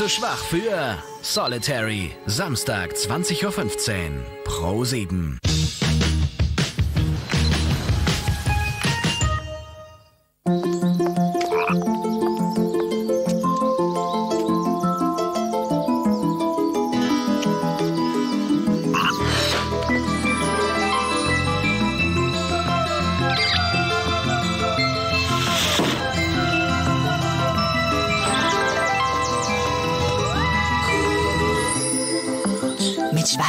zu schwach für Solitary. Samstag, 20.15 Uhr. Pro 7.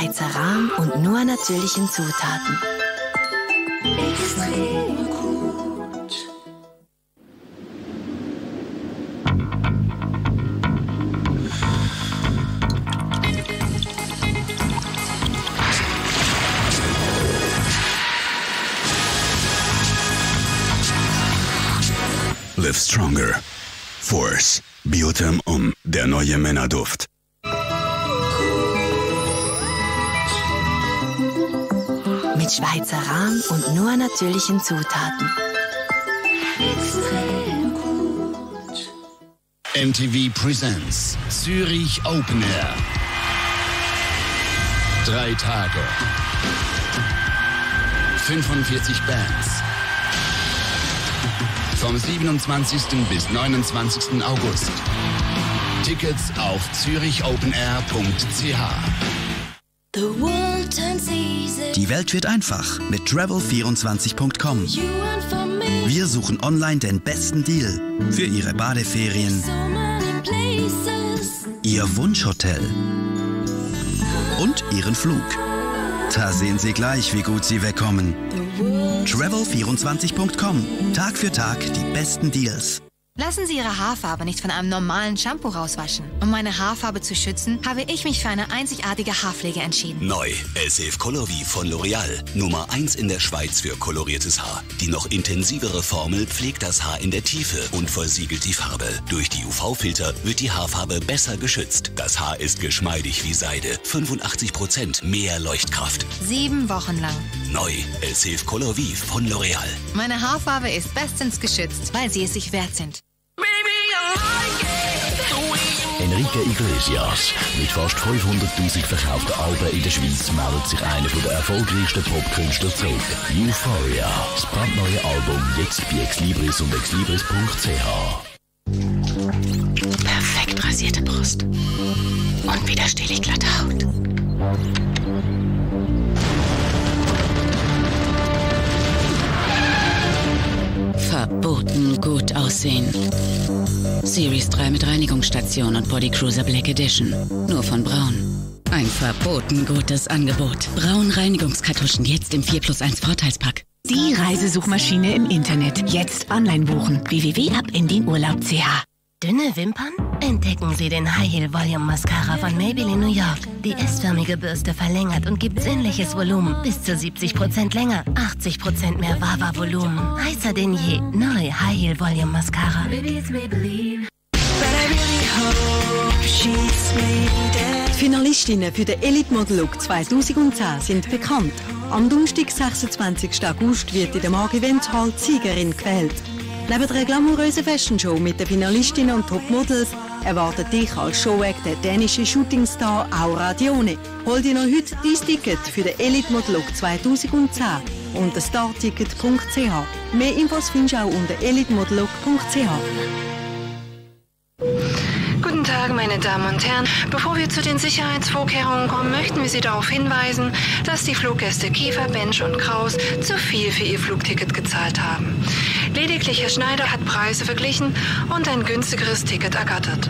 Rahm und nur natürlichen Zutaten. Extrem. Live Stronger. Force. Biotherm Um. Der neue Männerduft. Mit Schweizer Rahm und nur natürlichen Zutaten. Extrem gut. MTV Presents Zürich Open Air. Drei Tage. 45 Bands. Vom 27. bis 29. August. Tickets auf zürichopenair.ch. Die Welt wird einfach mit travel24.com. You and for me. Wir suchen online den besten Deal für Ihre Badeferien. Ihr Wunschhotel und Ihren Flug. Da sehen Sie gleich, wie gut Sie wegkommen. The world. Travel24.com. Tag für Tag die besten Deals. Lassen Sie Ihre Haarfarbe nicht von einem normalen Shampoo rauswaschen. Um meine Haarfarbe zu schützen, habe ich mich für eine einzigartige Haarpflege entschieden. Neu, Elseve Color V von L'Oreal. Nummer 1 in der Schweiz für koloriertes Haar. Die noch intensivere Formel pflegt das Haar in der Tiefe und versiegelt die Farbe. Durch die UV-Filter wird die Haarfarbe besser geschützt. Das Haar ist geschmeidig wie Seide. 85% mehr Leuchtkraft. Sieben Wochen lang. Neu, Elseve Color V von L'Oreal. Meine Haarfarbe ist bestens geschützt, weil sie es sich wert sind. Enrique Iglesias. Mit fast 500.000 verkauften Alben in der Schweiz meldet sich einer der erfolgreichsten Popkünstler zurück. Euphoria. Das brandneue Album jetzt bei Exlibris und exlibris.ch. Perfekt rasierte Brust. Unwiderstehlich glatte Haut. Verboten gut aussehen. Series 3 mit Reinigungsstation und Body Cruiser Black Edition. Nur von Braun. Ein verboten gutes Angebot. Braun Reinigungskartuschen jetzt im 4 plus 1 Vorteilspack. Die Reisesuchmaschine im Internet. Jetzt online buchen. www.abindenurlaub.ch Dünne Wimpern? Entdecken Sie den High Heel Volume Mascara von Maybelline New York. Die S-förmige Bürste verlängert und gibt sinnliches Volumen. Bis zu 70% länger. 80% mehr Wawa-Volumen. Heißer denn je. Neu High Heel Volume Mascara. Baby, it's Maybelline. Die Finalistinnen für den Elite Model Look 2010 sind bekannt. Am Donnerstag, 26. August, wird in der Mag-Event Hall die Siegerin gewählt. Neben der glamourösen Fashion Show mit den Finalistinnen und Topmodels erwartet dich als Showact der dänische Shootingstar Aura Dione. Hol dir noch heute dein Ticket für den Elite Model Look 2010 unter starticket.ch. Mehr Infos findest du auch unter elitemodellook.ch. Guten Tag, meine Damen und Herren. Bevor wir zu den Sicherheitsvorkehrungen kommen, möchten wir Sie darauf hinweisen, dass die Fluggäste Kiefer, Bench und Kraus zu viel für ihr Flugticket gezahlt haben. Lediglich Herr Schneider hat Preise verglichen und ein günstigeres Ticket ergattert.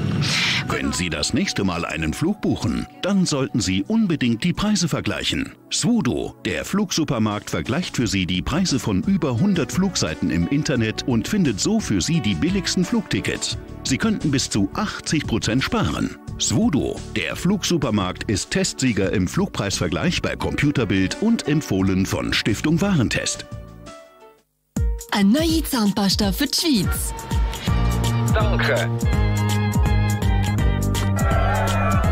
Wenn Sie das nächste Mal einen Flug buchen, dann sollten Sie unbedingt die Preise vergleichen. Swodo, der Flugsupermarkt, vergleicht für Sie die Preise von über 100 Flugseiten im Internet und findet so für Sie die billigsten Flugtickets. Sie könnten bis zu 80% sparen. Swodo, der Flugsupermarkt, ist Testsieger im Flugpreisvergleich bei Computerbild und empfohlen von Stiftung Warentest. Eine neue Zahnpasta für die Schweiz. Danke.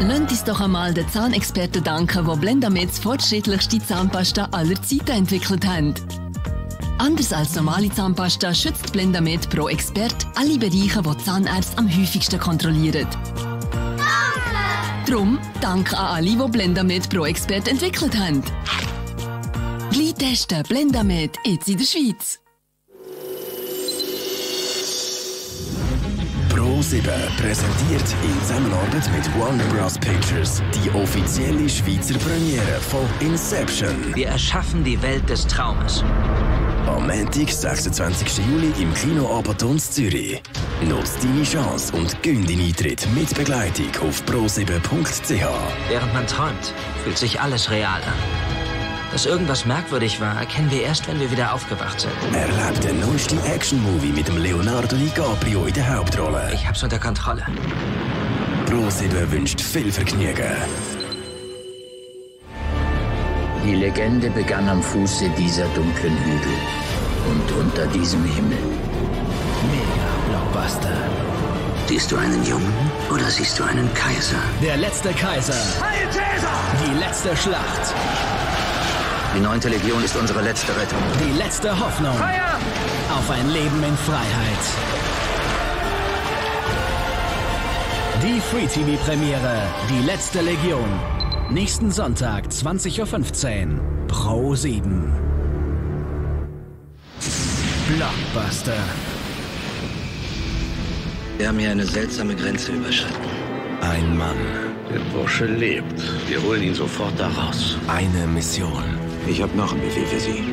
Lasst uns doch einmal den Zahnexperten danken, die Blendameds fortschrittlichste Zahnpasta aller Zeiten entwickelt haben. Anders als normale Zahnpasta schützt Blendamed Pro Expert alle Bereiche, die Zahnärzte am häufigsten kontrollieren. Drum, Dank an alle, die Blendamed Pro Expert entwickelt haben. Gleich testen Blendamed jetzt in der Schweiz. Pro7 präsentiert in Zusammenarbeit mit Warner Bros. Pictures die offizielle Schweizer Premiere von Inception. Wir erschaffen die Welt des Traumes. Am Montag, 26. Juli im Kino Abertons Zürich. Nutz deine Chance und gönn deinen Eintritt mit Begleitung auf pro7.ch. Während man träumt, fühlt sich alles real an. Dass irgendwas merkwürdig war, erkennen wir erst, wenn wir wieder aufgewacht sind. Erlebt den neuesten Action-Movie mit dem Leonardo DiCaprio in der Hauptrolle. Ich hab's unter Kontrolle. Pro7 wünscht viel Vergnügen. Die Legende begann am Fuße dieser dunklen Hügel und unter diesem Himmel. Mega Blockbuster. Siehst du einen Jungen oder siehst du einen Kaiser? Der letzte Kaiser. Heil Caesar! Die letzte Schlacht. Die neunte Legion ist unsere letzte Rettung. Die letzte Hoffnung. Feuer! Auf ein Leben in Freiheit. Die Free TV Premiere. Die letzte Legion. Nächsten Sonntag, 20.15 Uhr. Pro 7. Blockbuster. Wir haben hier eine seltsame Grenze überschritten. Ein Mann. Der Bursche lebt. Wir holen ihn sofort da raus. Eine Mission. Ich habe noch einen Befehl für Sie.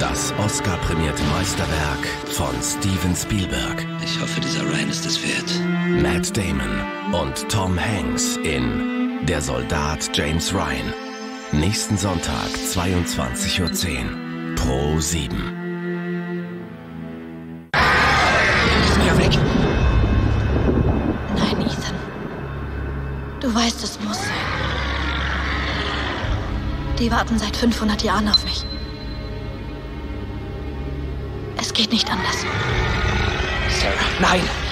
Das Oscar-prämierte Meisterwerk von Steven Spielberg. Ich hoffe, dieser Ryan ist es wert. Matt Damon und Tom Hanks in Der Soldat James Ryan. Nächsten Sonntag, 22.10 Uhr. Pro 7. Die warten seit 500 Jahren auf mich. Es geht nicht anders. Sarah, nein!